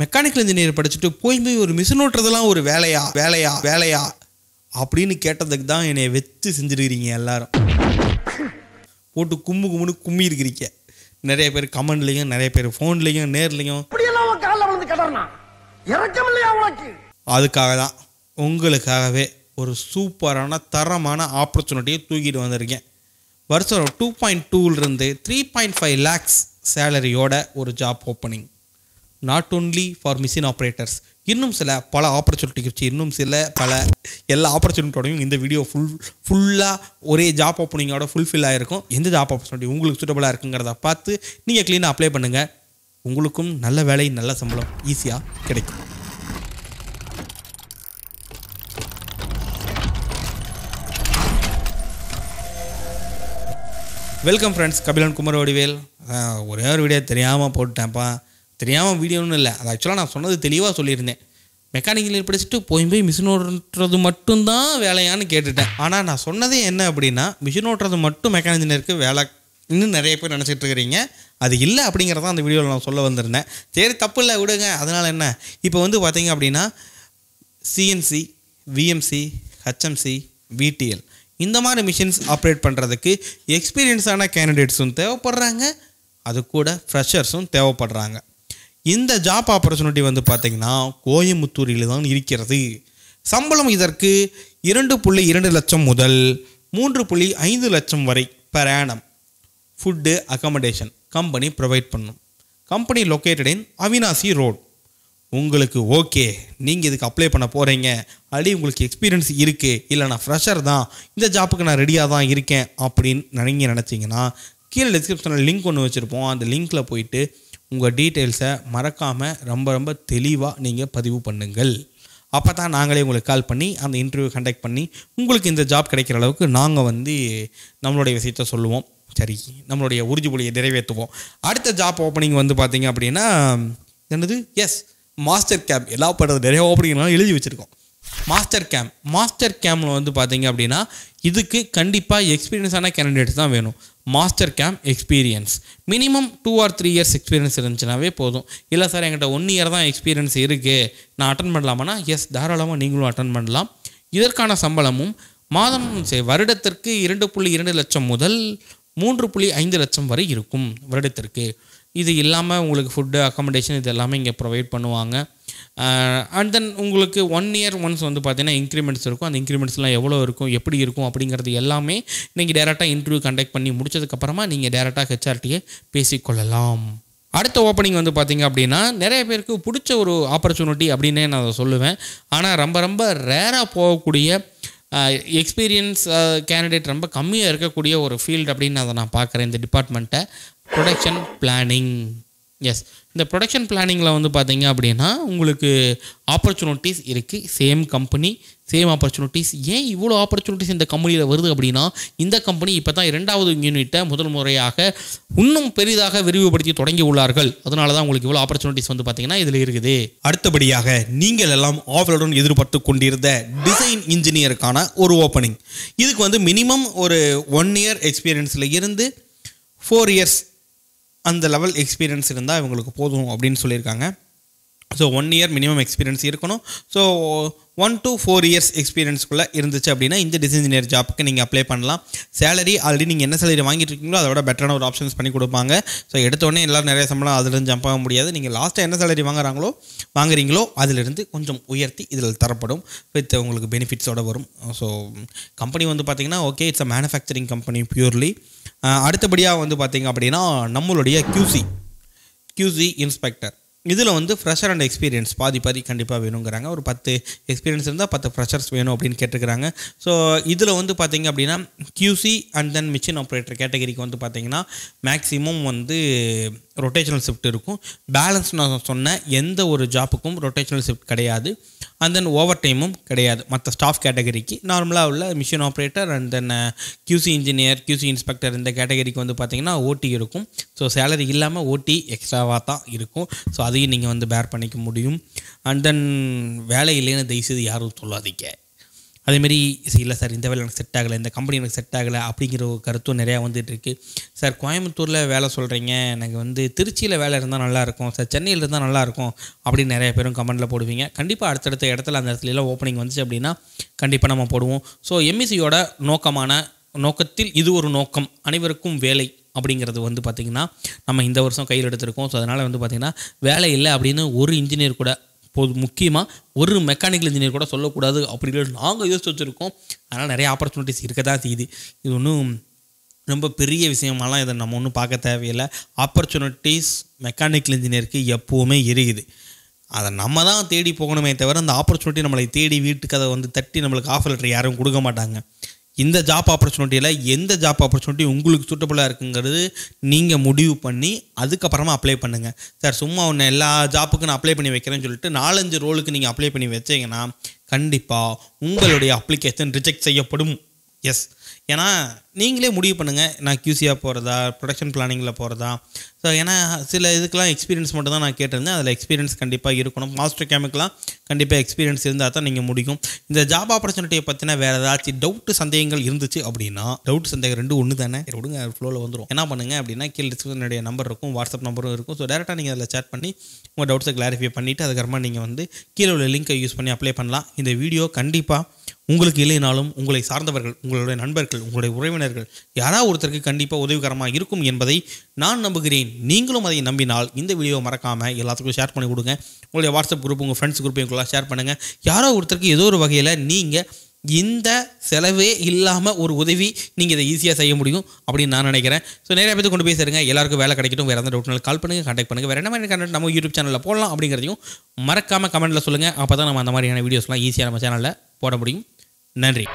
Mechanical engineer படிச்சுட்டு போய் போய் ஒரு மிஷின் ஓட்டுறதெல்லாம் ஒரு வேலையா? வேலையா? வேலையா? அப்படின்னு கேட்டதுக்கு தான் என்னை வெத்து செஞ்சுருக்கிறீங்க எல்லாரும். போட்டு கும்மு கும்முன்னு கும்மி இருக்கிறீங்க நிறைய பேர் கமெண்ட்லேயும் நிறைய பேர் ஃபோன்லேயும் நேர்லேயும். அதுக்காக தான் உங்களுக்காகவே ஒரு சூப்பரான தரமான ஆப்பர்ச்சுனிட்டியை தூக்கிட்டு வந்திருக்கேன். வருஷம் டூ பாயிண்ட் டூலேருந்து த்ரீ பாயிண்ட் ஃபைவ் லேக்ஸ் சேலரியோட ஒரு job opening not only for machine operators இன்னும் சில பல ஆப்பர்ச்சுனிட்டி வச்சு இன்னும் சில பல எல்லா ஆப்பர்ச்சுனிட்டியோடையும் இந்த வீடியோ ஃபுல் ஃபுல்லாக ஒரே ஜாப் ஓப்பனிங்கோட ஃபுல்ஃபில் ஆகிருக்கும் எந்த ஜாப் ஆப்பர்ச்சுனிட்டி உங்களுக்கு சூட்டபுளாக இருக்குங்கிறத பார்த்து நீங்கள் க்ளீனாக அப்ளை பண்ணுங்கள் உங்களுக்கும் நல்ல வேலை நல்ல சம்பளம் ஈஸியாக கிடைக்கும். Welcome friends Kabilan Kumar Vadivel. ஒரே ஒரு வீடியோ தெரியாமல் போட்டுட்டேன்ப்பா. தெரியாமல் வீடியோன்னு இல்லை. அது ஆக்சுவலாக நான் சொன்னது தெளிவாக சொல்லியிருந்தேன். மெக்கானிக்கல் படிச்சுட்டு போய் போய் மிஷின் ஓட்டுறது மட்டும்தான் வேலையான்னு கேட்டுட்டேன். ஆனால் நான் சொன்னதே என்ன அப்படின்னா மிஷின் ஓட்டுறது மட்டும் மெக்கானிக் இன்ஜினியருக்கு வேலை இன்னும் நிறைய பேர் நினச்சிட்டு இருக்கிறீங்க. அது இல்லை அப்படிங்கிறத அந்த வீடியோவில் நான் சொல்ல வந்திருந்தேன். சரி தப்பு இல்லை விடுங்க. அதனால் என்ன? இப்போ வந்து பார்த்தீங்க அப்படின்னா சிஎன்சி விஎம்சி ஹெச்எம்சி விடிஎல் இந்த மாதிரி மிஷின்ஸ் ஆப்ரேட் பண்ணுறதுக்கு எக்ஸ்பீரியன்ஸான கேண்டிடேட்ஸும் தேவைப்படுறாங்க. அது கூட ஃப்ரெஷர்ஸும் தேவைப்படுறாங்க. இந்த ஜாப் ஆப்பர்ச்சுனிட்டி வந்து பார்த்திங்கன்னா கோயம்புத்தூரில் தான் இருக்கிறது. சம்பளம் இதற்கு இரண்டு புள்ளி இரண்டு லட்சம் முதல் மூன்று புள்ளி ஐந்து லட்சம் வரை per annum food accommodation company provide பண்ணும். Company located in Avinashi road உங்களுக்கு ஓகே நீங்கள் இதுக்கு அப்ளை பண்ண போகிறீங்க அப்படி உங்களுக்கு எக்ஸ்பீரியன்ஸ் இருக்குது இல்லை நான் ஃப்ரெஷர் தான். இந்த ஜாப்புக்கு நான் ரெடியாக தான் இருக்கேன் அப்படின்னு நினைங்க நினச்சிங்கன்னா கீழே டிஸ்கிரிப்ஷனில் லிங்க் ஒன்று வச்சுருப்போம். அந்த லிங்க்கில் போயிட்டு உங்கள் டீட்டெயில்ஸை மறக்காமல் ரொம்ப ரொம்ப தெளிவாக நீங்கள் பதிவு பண்ணுங்கள். அப்போ தான் நாங்களே உங்களுக்கு கால் பண்ணி அந்த இன்டர்வியூ கண்டக்ட் பண்ணி உங்களுக்கு இந்த ஜாப் கிடைக்கிற அளவுக்கு நாங்கள் வந்து நம்மளுடைய விஷயத்த சொல்லுவோம். சரி நம்மளுடைய உறுதிமொழியை நிறைவேற்றுவோம். அடுத்த ஜாப் ஓப்பனிங் வந்து பார்த்தீங்க அப்படின்னா என்னது? எஸ் மாஸ்டர் கேப் எல்லா படுறது நிறைய ஓப்பனிங்னாலும் எழுதி வச்சுருக்கோம். மாஸ்டர் கேம்ப் மாஸ்டர் கேம்பில் வந்து பார்த்தீங்க அப்படின்னா இதுக்கு கண்டிப்பாக எக்ஸ்பீரியன்ஸான கேண்டிடேட்ஸ் தான் வேணும். Master camp experience minimum two or three years experience இருந்துச்சுனாவே போதும். இல்லை சார் என்கிட்ட ஒன் இயர் தான் எக்ஸ்பீரியன்ஸ் இருக்குது நான் அட்டன் பண்ணலாமான்னா எஸ் தாராளமாக நீங்களும் அட்டன் பண்ணலாம். இதற்கான சம்பளமும் மாதம் வருடத்திற்கு இரண்டு புள்ளி இரண்டு லட்சம் முதல் மூன்று புள்ளி ஐந்து லட்சம் வரை இருக்கும் வருடத்திற்கு. இது இல்லாமல் உங்களுக்கு ஃபுட்டு அக்காமடேஷன் இது எல்லாமே இங்கே ப்ரொவைட் பண்ணுவாங்க. அண்ட் தென் உங்களுக்கு ஒன் இயர் ஒன்ஸ் வந்து பார்த்தீங்கன்னா இன்க்ரிமெண்ட்ஸ் இருக்கும். அந்த இன்க்ரிமெண்ட்ஸ்லாம் எவ்வளோ இருக்கும் எப்படி இருக்கும் அப்படிங்கிறது எல்லாமே நீங்கள் டேரெக்டாக இன்டர்வியூ கண்டக்ட் பண்ணி முடிச்சதுக்கப்புறமா நீங்கள் டேரெக்டாக ஹெச்ஆர்டியை பேசிக்கொள்ளலாம். அடுத்த ஓப்பனிங் வந்து பார்த்தீங்க அப்படின்னா நிறைய பேருக்கு பிடிச்ச ஒரு ஆப்பர்ச்சுனிட்டி அப்படின்னே நான் அதை சொல்லுவேன். ஆனால் ரொம்ப ரொம்ப ரேராக போகக்கூடிய எக்ஸ்பீரியன்ஸ் கேண்டிடேட் ரொம்ப கம்மியாக இருக்கக்கூடிய ஒரு ஃபீல்டு அப்படின்னு அதை நான் பார்க்குறேன். இந்த டிபார்ட்மெண்ட்டை ப்ரொடக்ஷன் பிளானிங் எஸ் இந்த ப்ரொடக்ஷன் பிளானிங்கில் வந்து பார்த்தீங்க அப்படின்னா உங்களுக்கு ஆப்பர்ச்சுனிட்டிஸ் இருக்குது சேம் கம்பெனி சேம் ஆப்பர்ச்சுனிட்டிஸ் ஏன் இவ்வளோ ஆப்பர்ச்சுனிட்டிஸ் இந்த கம்பெனியில் வருது அப்படின்னா இந்த கம்பெனி இப்போ தான் இரண்டாவது யூனிட்டை முதல் முறையாக இன்னும் பெரிதாக விரிவுபடுத்தி தொடங்கி உள்ளார்கள். அதனால தான் உங்களுக்கு இவ்வளோ ஆப்பர்ச்சுனிட்டிஸ் வந்து பார்த்தீங்கன்னா இதில் இருக்குது. அடுத்தபடியாக நீங்கள் எல்லாம் ஆவலுடன் எதிர்பார்த்து கொண்டிருந்த டிசைன் இன்ஜினியருக்கான ஒரு ஓப்பனிங் இதுக்கு வந்து மினிமம் ஒரு ஒன் இயர் எக்ஸ்பீரியன்ஸில் இருந்து ஃபோர் இயர்ஸ் அந்த லெவல் எக்ஸ்பீரியன்ஸ் இருந்தால் இவங்களுக்கு போதும் அப்படின்னு சொல்லியிருக்காங்க. So one year minimum experience இருக்கணும். So one to four years எக்ஸ்பீரியன்ஸ்க்குள்ளே இருந்துச்சு அப்படின்னா இந்த டிசைன் இன்ஜினியர் ஜாப்புக்கு நீங்கள் அப்ளை பண்ணலாம். சேலரி ஆல்ரெடி நீங்கள் என்ன சேலரி வாங்கிட்டு இருக்கீங்களோ அதோட பெட்டரான ஒரு ஆப்ஷன்ஸ் பண்ணி கொடுப்பாங்க. ஸோ எடுத்தோடனே எல்லோரும் நிறைய சம்பளம் அதுலேருந்து ஜம்ப் ஆக முடியாது. நீங்கள் லாஸ்ட்டாக என்ன சேலரி வாங்குறாங்களோ வாங்குறீங்களோ அதிலிருந்து கொஞ்சம் உயர்த்தி இதில் தரப்படும். வித் உங்களுக்கு பெனிஃபிட்ஸோட வரும். ஸோ கம்பெனி வந்து பார்த்திங்கன்னா okay it's a manufacturing company purely அடுத்தபடியாக வந்து பார்த்திங்க அப்படின்னா நம்மளுடைய கியூசி கியூசி இன்ஸ்பெக்டர் இதில் வந்து ஃப்ரெஷர் அண்ட் எக்ஸ்பீரியன்ஸ் பாதி பாதி கண்டிப்பாக வேணுங்கிறாங்க. ஒரு பத்து எக்ஸ்பீரியன்ஸ் இருந்தால் பத்து ஃப்ரெஷர்ஸ் வேணும் அப்படின்னு கேட்டுக்கிறாங்க. ஸோ இதில் வந்து பார்த்தீங்க அப்படின்னா QC and then machine operator கேட்டகரிக்கு வந்து பார்த்தீங்கன்னா மேக்ஸிமம் வந்து ரொட்டேஷனல் ஷிஃப்ட் இருக்கும். பேலன்ஸ் நான் சொன்ன எந்த ஒரு ஜாப்புக்கும் ரொட்டேஷனல் ஷிஃப்ட் கிடையாது. அண்ட் தென் ஓவர் டைமும் கிடையாது. மற்ற ஸ்டாஃப் கேட்டகரிக்கு நார்மலாக உள்ள machine operator and then QC engineer QC inspector இந்த கேட்டகரிக்கு வந்து பார்த்தீங்கன்னா ஓடி இருக்கும். ஸோ சேலரி இல்லாமல் ஓட்டி எக்ஸ்ட்ராவாக தான் இருக்கும். ஸோ அதையும் நீங்கள் வந்து பேர் பண்ணிக்க முடியும். அண்ட் தென் வேலை இல்லைன்னு தயவுசெய்து யாரும் சொல்லாதீங்க. அதேமாரி இல்லை சார் இந்த வேலை எனக்கு செட் ஆகலை இந்த கம்பெனி எனக்கு செட் ஆகலை அப்படிங்கிற ஒரு கருத்தும் நிறையா வந்துட்டு இருக்கு சார் கோயம்புத்தூரில் வேலை சொல்கிறீங்க எனக்கு வந்து திருச்சியில் வேலை இருந்தால் நல்லாயிருக்கும் சார் சென்னையில் இருந்தால் நல்லாயிருக்கும் அப்படின்னு நிறைய பேரும் கமெண்ட்டில் போடுவீங்க. கண்டிப்பாக அடுத்தடுத்த இடத்துல அந்த இடத்துல எல்லாம் ஓப்பனிங் வந்துச்சு அப்படின்னா கண்டிப்பாக நம்ம போடுவோம். ஸோ எம்இசியோட நோக்கமான நோக்கத்தில் இது ஒரு நோக்கம் அனைவருக்கும் வேலை அப்படிங்கிறது வந்து பார்த்திங்கன்னா நம்ம இந்த வருஷம் கையில் எடுத்திருக்கோம். ஸோ அதனால் வந்து பார்த்திங்கன்னா வேலை இல்லை அப்படின்னு ஒரு இன்ஜினியர் கூட பொது முக்கியமாக ஒரு மெக்கானிக்கல் இன்ஜினியர் கூட சொல்லக்கூடாது அப்படின்னு நாங்கள் யோசிச்சு வச்சுருக்கோம். அதனால் நிறைய ஆப்பர்ச்சுனிட்டிஸ் இருக்க தான் செய்யுது. இது ஒன்றும் ரொம்ப பெரிய விஷயமாலாம் இதை நம்ம ஒன்றும் பார்க்க தேவையில்லை. ஆப்பர்ச்சுனிட்டிஸ் மெக்கானிக்கல் இன்ஜினியருக்கு எப்போவுமே இருக்குது. அதை நம்ம தான் தேடி போகணுமே தவிர அந்த ஆப்பர்ச்சுனிட்டி நம்மளை தேடி வீட்டுக்கு அதை வந்து தட்டி நம்மளுக்கு ஆஃபர் லெட்டர் யாரும் கொடுக்க மாட்டாங்க. இந்த ஜாப் ஆப்பர்ச்சுனிட்டியில் எந்த ஜாப் ஆப்பர்ச்சுனிட்டி உங்களுக்கு சூட்டபுளாக இருக்குங்கிறது நீங்கள் முடிவு பண்ணி அதுக்கப்புறமா அப்ளை பண்ணுங்கள் சார் சும்மா ஒன்று எல்லா ஜாப்புக்கும் நான் அப்ளை பண்ணி வைக்கிறேன்னு சொல்லிட்டு நாலஞ்சு ரோலுக்கு நீங்கள் அப்ளை பண்ணி வச்சிங்கன்னா கண்டிப்பாக உங்களுடைய அப்ளிகேஷன் ரிஜெக்ட் செய்யப்படும். எஸ் ஏன்னா நீங்களே முடிவு பண்ணுங்கள் நான் கியூசியாக போகிறதா ப்ரொடக்ஷன் பிளானிங்கில் போகிறதா ஸோ ஏன்னா சில இதுக்கெலாம் எக்ஸ்பீரியன்ஸ் மட்டும் தான் நான் கேட்டிருந்தேன். அதில் எக்ஸ்பீரியன்ஸ் கண்டிப்பாக இருக்கணும். மாஸ்டர் கேமுக்கெலாம் கண்டிப்பாக எக்ஸ்பீரியன்ஸ் இருந்தால் தான் நீங்கள் முடியும். இந்த ஜாப் ஆப்பர்ச்சுனிட்டியை பற்றின வேறு ஏதாச்சும் டவுட்டு சந்தேகங்கள் இருந்துச்சு அப்படின்னா டவுட் சந்தேகம் ரெண்டு ஒன்று தானே? விடுங்க. ஃப்ளோவில் வந்துடும் என்ன பண்ணுங்க அப்படின்னா கீழே டிஸ்கிரிப்ஷனுடைய நம்பர் இருக்கும் வாட்ஸ்அப் நம்பரும் இருக்கும். ஸோ டேரெக்டாக நீங்கள் அதில் சேட் பண்ணி உங்கள் டவுட்ஸை கிளாரிஃபை பண்ணிவிட்டு அதுக்கப்புறமா நீங்கள் வந்து கீழே உள்ள லிங்கை யூஸ் பண்ணி அப்ளை பண்ணலாம். இந்த வீடியோ கண்டிப்பாக உங்களுக்கு இல்லைனாலும் உங்களை சார்ந்தவர்கள் உங்களுடைய நண்பர்கள் உங்களுடைய உறவினர்கள் யாராவது ஒருத்தருக்கு கண்டிப்பாக உதவிகரமாக இருக்கும் என்பதை நான் நம்புகிறேன். நீங்களும் அதை நம்பினால் இந்த வீடியோவை மறக்காமல் எல்லாத்துக்கும் ஷேர் பண்ணி கொடுங்க. உங்களுடைய வாட்ஸ்அப் குரூப் உங்கள் ஃப்ரெண்ட்ஸ் குரூப் எங்களுக்குலாம் ஷேர் பண்ணுங்கள் யாரோ ஒருத்தருக்கு ஏதோ ஒரு வகையில் நீங்கள் இந்த செலவே இல்லாமல் ஒரு உதவி நீங்கள் இதை ஈஸியாக செய்ய முடியும் அப்படின்னு நான் நினைக்கிறேன். ஸோ நிறைய பேருக்கு கொண்டு போய் சேருங்க. எல்லாருக்கும் வேலை கிடைக்கட்டும். வேறு எந்த டவுட்னாலும் கால் பண்ணுங்கள் கான்டாக்ட் பண்ணுங்கள் வேறு என்ன மாதிரி கண்டென்ட் நம்ம யூடியூப் சேனலில் போடலாம் அப்படிங்கிறதையும் மறக்காமல் கமெண்ட்டில் சொல்லுங்கள் அப்போ தான் நம்ம அந்த மாதிரியான வீடியோஸ்லாம் ஈஸியாக நம்ம சேனலில் போட முடியும். நன்றி.